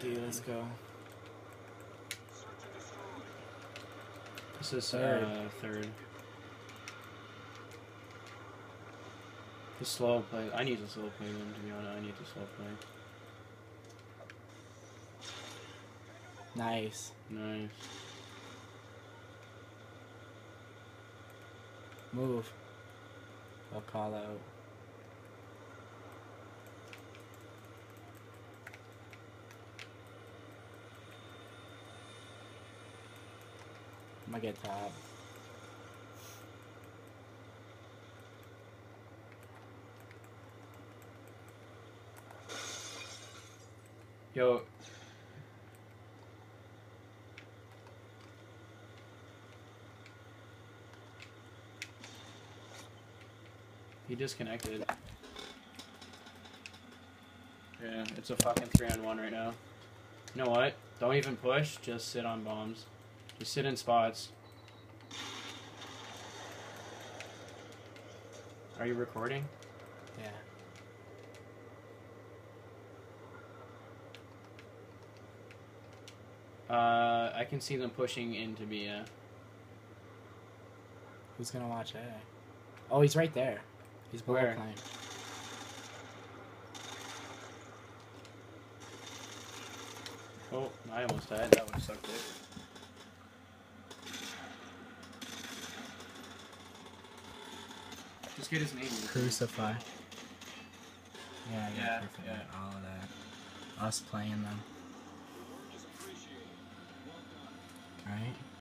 D, let's go. This is Third. uh, third. The slow play. I need to slow play them, to be honest. I need to slow play. Nice. Nice. Move. I'll call out. Get top. Yo. He disconnected. Yeah, it's a fucking three on one right now. You know what? Don't even push, just sit on bombs. Just sit in spots. Are you recording? Yeah. Uh, I can see them pushing into. Uh, Who's gonna watch A? Oh, he's right there. He's below Where? plane. oh, I almost died. That have sucked it. Just get his name. Crucify. Yeah, Yeah, yeah, yeah. All of that. Us playing them.